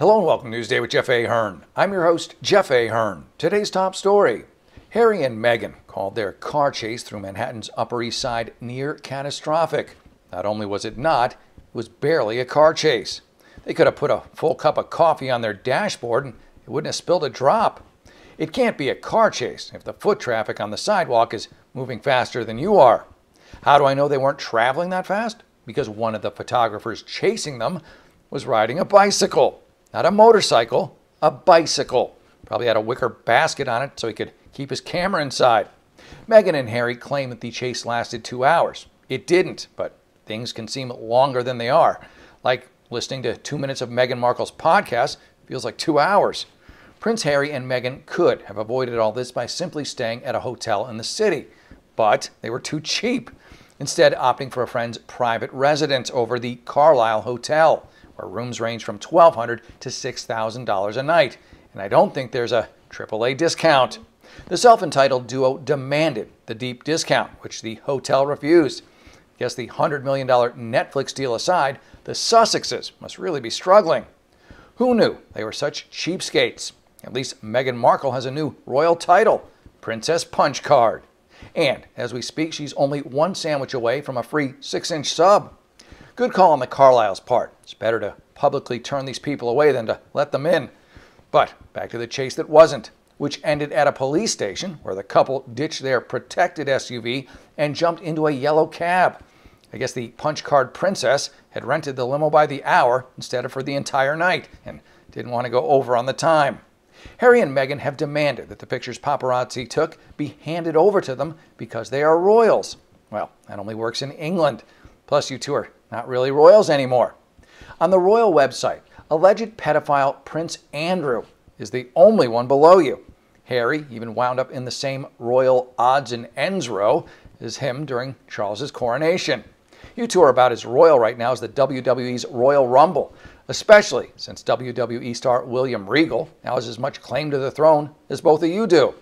Hello and welcome to Newsday with Jeff Ahern. I'm your host, Jeff Ahern. Today's top story Harry and Meghan called their car chase through Manhattan's Upper East Side near catastrophic. Not only was it not, it was barely a car chase. They could have put a full cup of coffee on their dashboard and it wouldn't have spilled a drop. It can't be a car chase if the foot traffic on the sidewalk is moving faster than you are. How do I know they weren't traveling that fast? Because one of the photographers chasing them was riding a bicycle. Not a motorcycle, a bicycle. Probably had a wicker basket on it so he could keep his camera inside. Meghan and Harry claim that the chase lasted two hours. It didn't, but things can seem longer than they are. Like listening to two minutes of Meghan Markle's podcast feels like two hours. Prince Harry and Meghan could have avoided all this by simply staying at a hotel in the city, but they were too cheap instead opting for a friend's private residence over the Carlyle Hotel, where rooms range from 1,200 to $6,000 a night. And I don't think there's a AAA discount. The self entitled duo demanded the deep discount, which the hotel refused. Guess the $100 million Netflix deal aside, the Sussexes must really be struggling. Who knew they were such cheapskates? At least Meghan Markle has a new royal title, Princess Punch Card. And as we speak, she's only one sandwich away from a free six inch sub. Good call on the Carlyle's part. It's better to publicly turn these people away than to let them in. But back to the chase that wasn't, which ended at a police station where the couple ditched their protected SUV and jumped into a yellow cab. I guess the punch card princess had rented the limo by the hour instead of for the entire night and didn't want to go over on the time. Harry and Meghan have demanded that the pictures paparazzi took be handed over to them because they are royals. Well, that only works in England. Plus, you two are not really royals anymore. On the royal website, alleged pedophile Prince Andrew is the only one below you. Harry even wound up in the same royal odds and ends row as him during Charles's coronation. You two are about as royal right now as the WWE's Royal Rumble, especially since WWE star William Regal now has as much claim to the throne as both of you do.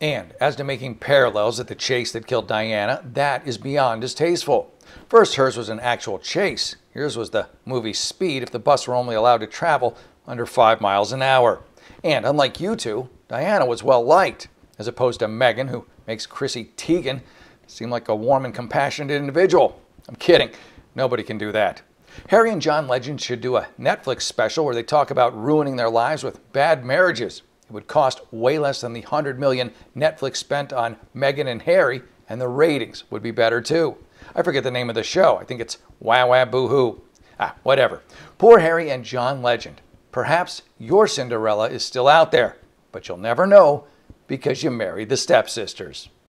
And as to making parallels at the chase that killed Diana, that is beyond distasteful. First, hers was an actual chase. Yours was the movie Speed if the bus were only allowed to travel under five miles an hour. And unlike you two, Diana was well liked, as opposed to Meghan, who makes Chrissy Teigen seem like a warm and compassionate individual. I'm kidding. Nobody can do that. Harry and John Legend should do a Netflix special where they talk about ruining their lives with bad marriages. It would cost way less than the 100 million Netflix spent on Meghan and Harry, and the ratings would be better too. I forget the name of the show. I think it's Wow Wow Boo Hoo. Ah, whatever. Poor Harry and John Legend. Perhaps your Cinderella is still out there, but you'll never know because you married the stepsisters.